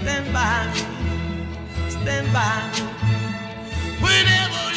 stand by me, stand by me. Whenever